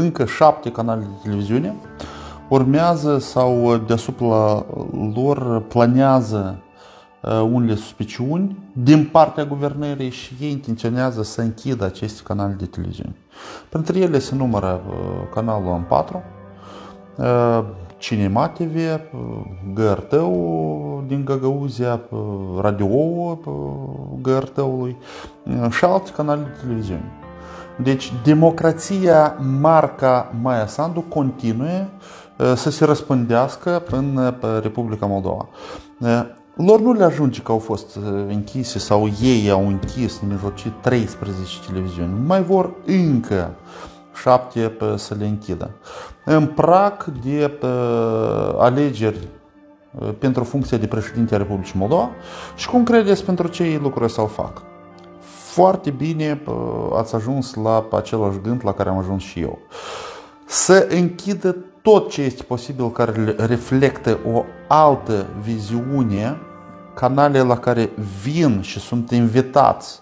încă șapte canale de televiziune urmează sau deasupra lor planează unele suspiciuni din partea guvernării și ei intenționează să închidă aceste canale de televiziune. Printre ele se numără canalul M4, Cinema TV, grt din Găgăuzia, radio GRT-ului și alte canale de televiziune. Deci democrația marca Maia Sandu continuă să se răspândească în Republica Moldova. Lor nu le ajunge că au fost închise sau ei au închis în mijlocii 13 televiziuni. Mai vor încă șapte să le închidă. În prag de alegeri pentru funcția de președinte a Republicii Moldova și cum credeți pentru ce ei lucruri să-l fac? Foarte bine ați ajuns la același gând la care am ajuns și eu. Să închidă tot ce este posibil care reflectă o altă viziune, canale la care vin și sunt invitați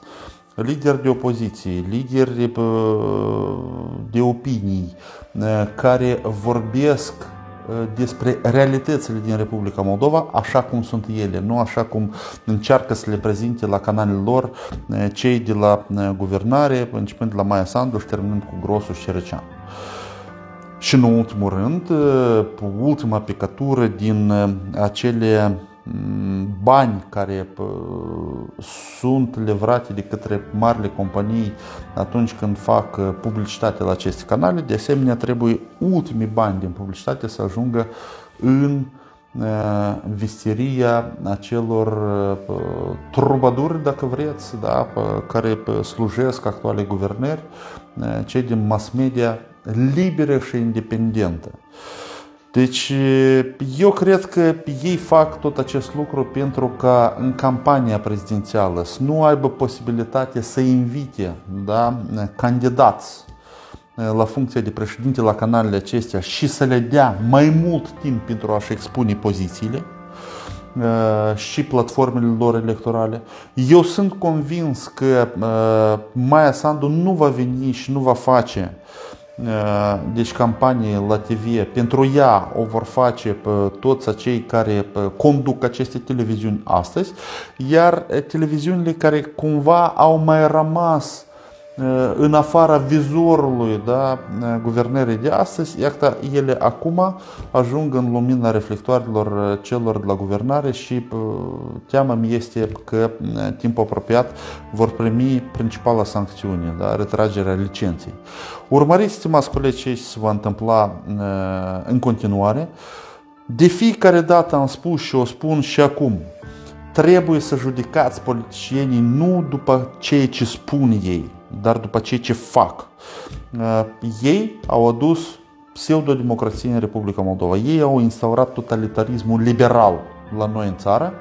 lideri de opoziție, lideri de opinii care vorbesc despre realitățile din Republica Moldova așa cum sunt ele, nu așa cum încearcă să le prezinte la canalele lor cei de la guvernare, începând de la Maia Sandu și terminând cu Grosu și Cerecean. Și în ultimul rând, ultima picătură din acele bani care sunt livrate de către marile companii atunci când fac publicitate la aceste canale. De asemenea, trebuie ultimii bani din publicitate să ajungă în visteria acelor trubaduri, dacă vreți, da, care slujesc actuale guvernări, cei din mass media liberă și independentă. Deci eu cred că ei fac tot acest lucru pentru ca în campania prezidențială să nu aibă posibilitatea să invite da, candidați la funcția de președinte la canalele acestea și să le dea mai mult timp pentru a-și expune pozițiile și platformele lor electorale. Eu sunt convins că Maia Sandu nu va veni și nu va face deci campanie la TV, pentru ea o vor face pe toți acei care conduc aceste televiziuni astăzi, iar televiziunile care cumva au mai rămas în afara vizorului da, guvernării de astăzi, iată, ele acum ajung în lumina reflectoarelor celor de la guvernare și teama mi este că timp apropiat vor primi principala sancțiune, da, retragerea licenței. Urmăriți, stimați colegi, ce se va întâmpla în continuare. De fiecare dată am spus și o spun și acum, trebuie să judecați politicienii nu după ceea ce spun ei, dar după ceea ce fac. Uh, ei au adus pseudo-democrație în Republica Moldova. Ei au instaurat totalitarismul liberal la noi în țară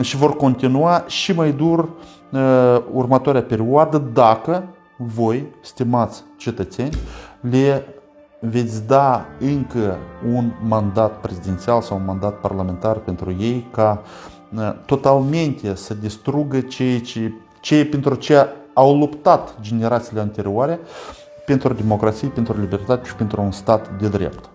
și vor continua și mai dur uh, următoarea perioadă dacă voi, stimați cetățeni, le veți da încă un mandat prezidențial sau un mandat parlamentar pentru ei ca uh, totalmente să distrugă ceea ce, ceea pentru ce au luptat generațiile anterioare pentru democrație, pentru libertate și pentru un stat de drept.